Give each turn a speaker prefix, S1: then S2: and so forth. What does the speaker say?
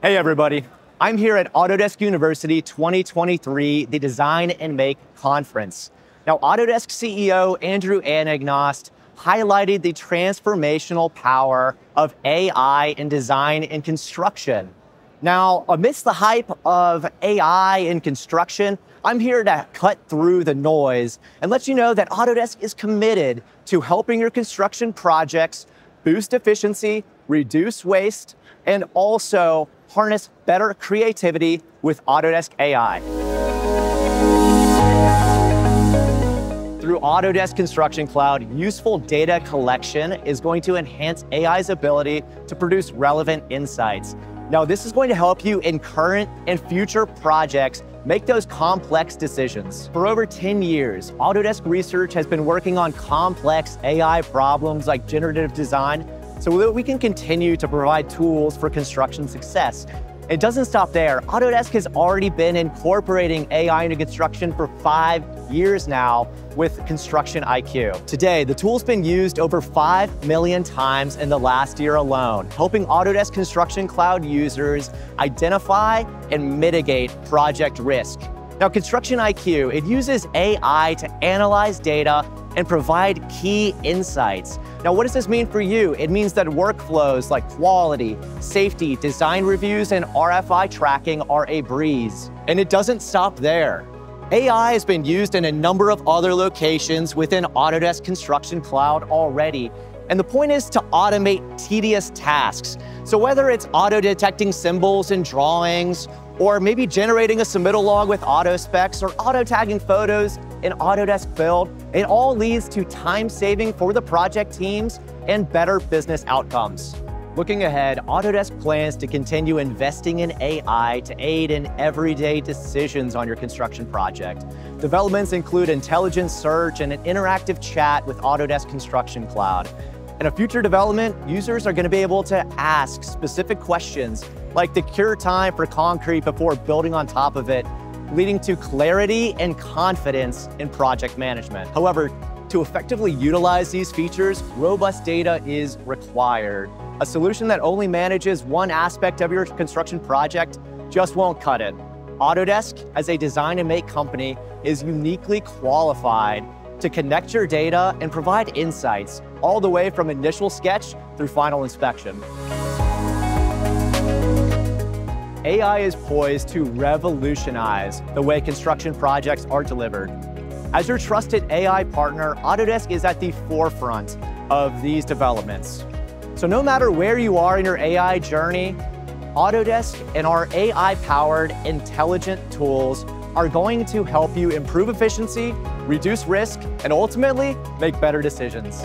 S1: Hey, everybody. I'm here at Autodesk University 2023, the Design and Make Conference. Now, Autodesk CEO Andrew Anagnost highlighted the transformational power of AI in design and construction. Now, amidst the hype of AI in construction, I'm here to cut through the noise and let you know that Autodesk is committed to helping your construction projects boost efficiency, reduce waste, and also harness better creativity with Autodesk AI. Through Autodesk Construction Cloud, useful data collection is going to enhance AI's ability to produce relevant insights. Now, this is going to help you in current and future projects make those complex decisions. For over 10 years, Autodesk Research has been working on complex AI problems like generative design so that we can continue to provide tools for construction success. It doesn't stop there. Autodesk has already been incorporating AI into construction for five years now with Construction IQ. Today, the tool's been used over 5 million times in the last year alone, helping Autodesk Construction Cloud users identify and mitigate project risk. Now, Construction IQ, it uses AI to analyze data and provide key insights. Now, what does this mean for you? It means that workflows like quality, safety, design reviews, and RFI tracking are a breeze. And it doesn't stop there. AI has been used in a number of other locations within Autodesk Construction Cloud already. And the point is to automate tedious tasks. So whether it's auto detecting symbols in drawings or maybe generating a submittal log with AutoSpecs or auto tagging photos in Autodesk Build, it all leads to time saving for the project teams and better business outcomes. Looking ahead, Autodesk plans to continue investing in AI to aid in everyday decisions on your construction project. Developments include intelligent search and an interactive chat with Autodesk Construction Cloud. In a future development, users are going to be able to ask specific questions like the cure time for concrete before building on top of it, leading to clarity and confidence in project management. However, to effectively utilize these features, robust data is required. A solution that only manages one aspect of your construction project just won't cut it. Autodesk, as a design and make company, is uniquely qualified to connect your data and provide insights all the way from initial sketch through final inspection. AI is poised to revolutionize the way construction projects are delivered. As your trusted AI partner, Autodesk is at the forefront of these developments. So no matter where you are in your AI journey, Autodesk and our AI-powered intelligent tools are going to help you improve efficiency, reduce risk, and ultimately make better decisions.